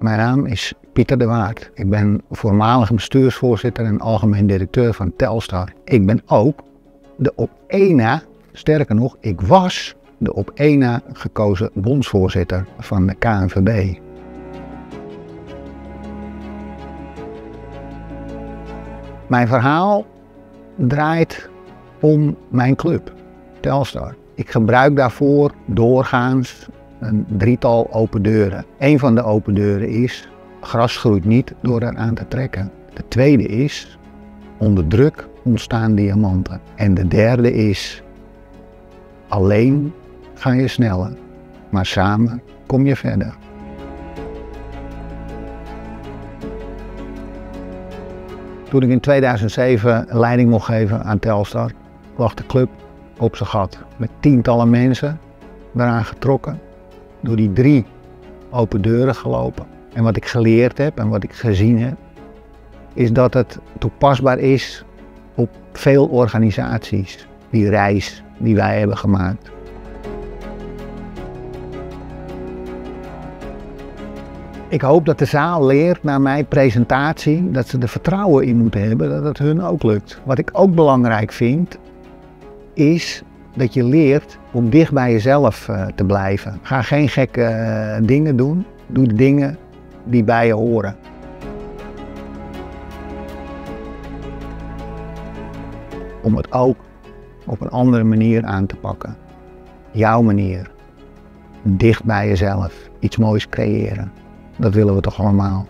Mijn naam is Pieter de Waard. Ik ben voormalig bestuursvoorzitter en algemeen directeur van Telstar. Ik ben ook de op één na, sterker nog, ik was de op één na gekozen bondsvoorzitter van de KNVB. Mijn verhaal draait om mijn club, Telstar. Ik gebruik daarvoor doorgaans een drietal open deuren. Een van de open deuren is, gras groeit niet door eraan te trekken. De tweede is, onder druk ontstaan diamanten. En de derde is, alleen ga je sneller, maar samen kom je verder. Toen ik in 2007 leiding mocht geven aan Telstar, lag de club op zijn gat. Met tientallen mensen eraan getrokken, door die drie open deuren gelopen. En wat ik geleerd heb en wat ik gezien heb, is dat het toepasbaar is op veel organisaties, die reis die wij hebben gemaakt. Ik hoop dat de zaal leert na mijn presentatie dat ze er vertrouwen in moeten hebben dat het hun ook lukt. Wat ik ook belangrijk vind, is dat je leert om dicht bij jezelf eh, te blijven. Ga geen gekke eh, dingen doen. Doe dingen die bij je horen. Om het ook op een andere manier aan te pakken. Jouw manier. Dicht bij jezelf. Iets moois creëren. Dat willen we toch allemaal.